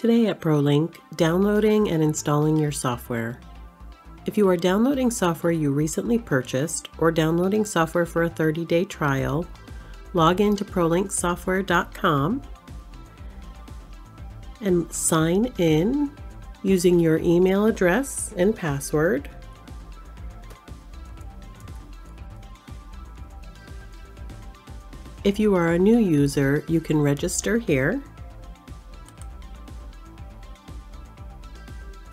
Today at ProLink, downloading and installing your software. If you are downloading software you recently purchased or downloading software for a 30-day trial, log into prolinksoftware.com and sign in using your email address and password. If you are a new user, you can register here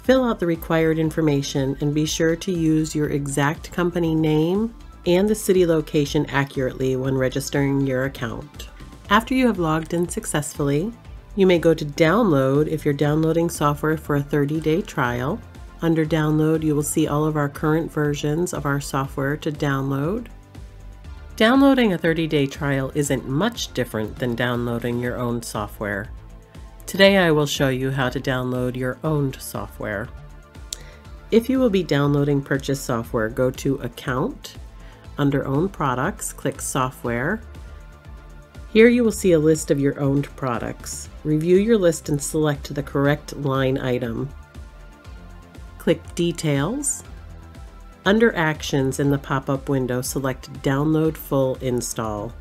Fill out the required information and be sure to use your exact company name and the city location accurately when registering your account. After you have logged in successfully, you may go to download if you're downloading software for a 30-day trial. Under download, you will see all of our current versions of our software to download. Downloading a 30-day trial isn't much different than downloading your own software. Today I will show you how to download your owned software. If you will be downloading purchase software, go to Account, under Own Products, click Software. Here you will see a list of your owned products. Review your list and select the correct line item. Click Details. Under Actions in the pop-up window, select Download Full Install.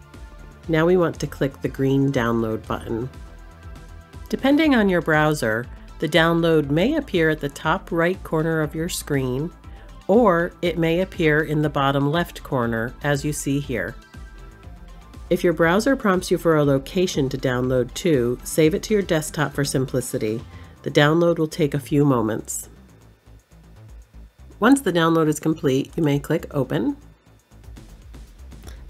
Now we want to click the green Download button. Depending on your browser, the download may appear at the top right corner of your screen, or it may appear in the bottom left corner, as you see here. If your browser prompts you for a location to download to, save it to your desktop for simplicity. The download will take a few moments. Once the download is complete, you may click Open.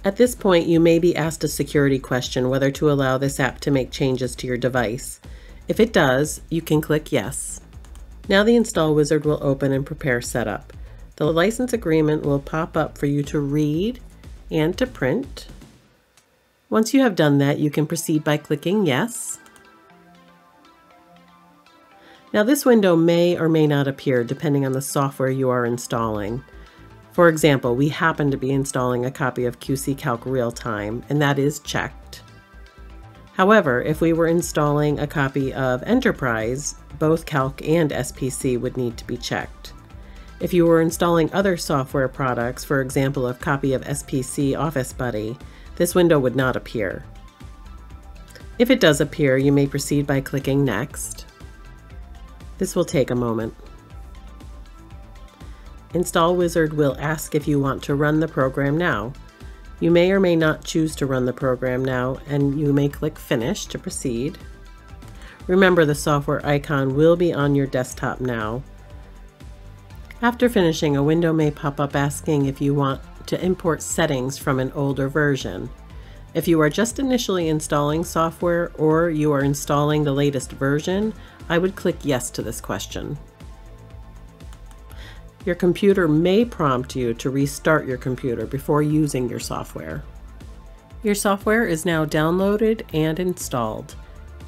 At this point, you may be asked a security question whether to allow this app to make changes to your device. If it does, you can click Yes. Now the install wizard will open and prepare setup. The license agreement will pop up for you to read and to print. Once you have done that, you can proceed by clicking Yes. Now this window may or may not appear depending on the software you are installing. For example, we happen to be installing a copy of QC Calc Real Time, and that is checked. However, if we were installing a copy of Enterprise, both Calc and SPC would need to be checked. If you were installing other software products, for example a copy of SPC Office Buddy, this window would not appear. If it does appear, you may proceed by clicking Next. This will take a moment. Install Wizard will ask if you want to run the program now. You may or may not choose to run the program now, and you may click Finish to proceed. Remember the software icon will be on your desktop now. After finishing, a window may pop up asking if you want to import settings from an older version. If you are just initially installing software or you are installing the latest version, I would click Yes to this question. Your computer may prompt you to restart your computer before using your software. Your software is now downloaded and installed.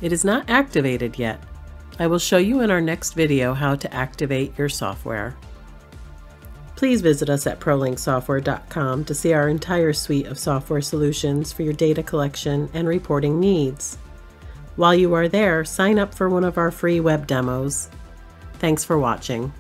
It is not activated yet. I will show you in our next video how to activate your software. Please visit us at prolinksoftware.com to see our entire suite of software solutions for your data collection and reporting needs. While you are there, sign up for one of our free web demos. Thanks for watching.